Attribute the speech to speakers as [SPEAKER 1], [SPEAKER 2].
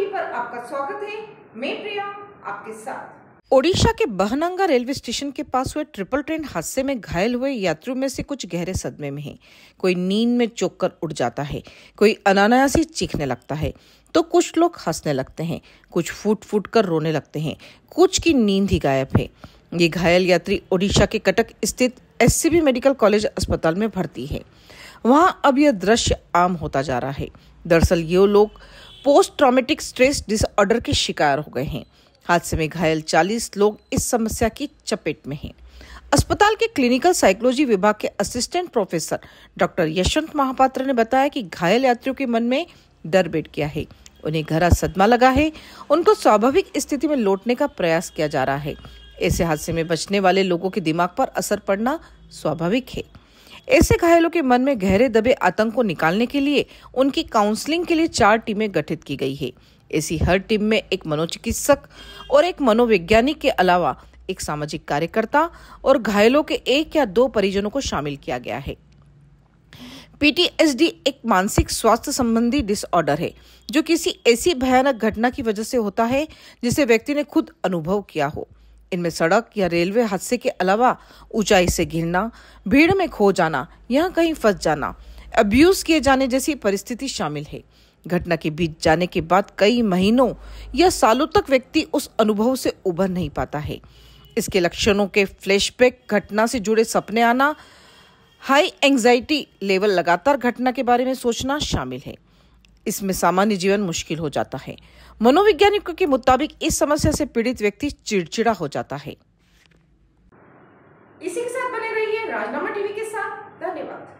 [SPEAKER 1] मैं प्रिया, आपके साथ।
[SPEAKER 2] ओडिशा के बहनंगा रेलवे स्टेशन के पास हुए ट्रिपल ट्रेन हादसे में घायल हुए यात्रियों में से कुछ गहरे सदमे में हैं। कोई नींद में चौक कर उठ जाता है, कोई अनायासी चीखने लगता है तो कुछ लोग हंसने लगते हैं, कुछ फूट फूट कर रोने लगते हैं, कुछ की नींद ही गायब है। ये घायल यात्री ओडिशा के कटक स्थित एससीबी मेडिकल कॉलेज अस्पताल में भर्ती है। वहाँ अब यह दृश्य आम होता जा रहा है। दरअसल ये लोग पोस्ट ट्रॉमेटिक स्ट्रेस डिसऑर्डर के शिकार हो गए हैं। हादसे में घायल 40 लोग इस समस्या की चपेट में हैं। अस्पताल के क्लिनिकल साइकोलॉजी विभाग के assistant professor doctor Yashwant Mahapatra ने बताया कि घायल यात्रियों के मन में डर बैठ गया है। उन्हें गहरा सदमा लगा है। उनको स्वाभाविक स्थिति में लौटने का प्रयास किया जा रहा है। ऐसे हादसे में बचने वाले लोगों के दिमाग पर असर पड़ना स्वाभाविक है। ऐसे घायलों के मन में गहरे दबे आतंक को निकालने के लिए उनकी काउंसलिंग के लिए चार टीमें गठित की गई है। ऐसी हर टीम में एक मनोचिकित्सक और एक मनोवैज्ञानिक के अलावा एक सामाजिक कार्यकर्ता और घायलों के एक या दो परिजनों को शामिल किया गया है। पीटीएसडी एक मानसिक स्वास्थ्य संबंधी डिसऑर्डर है, जो किसी ऐसी भयानक घटना की वजह से होता है जिसे व्यक्ति ने खुद अनुभव किया हो। इनमें सड़क या रेलवे हादसे के अलावा ऊंचाई से गिरना भीड़ में खो जाना या कहीं फंस जाना अब्यूज किए जाने जैसी परिस्थिति शामिल है। घटना के बीच जाने के बाद कई महीनों या सालों तक व्यक्ति उस अनुभव से उभर नहीं पाता है। इसके लक्षणों के फ्लैशबैक घटना से जुड़े सपने आना हाई एंजाइटी लेवल लगातार घटना के बारे में सोचना शामिल है। इसमें सामान्य जीवन मुश्किल हो जाता है। मनोवैज्ञानिकों के मुताबिक इस समस्या से पीड़ित व्यक्ति चिड़चिड़ा हो जाता है।
[SPEAKER 1] इसी के साथ बने रहिए राजनामा टीवी के साथ। धन्यवाद।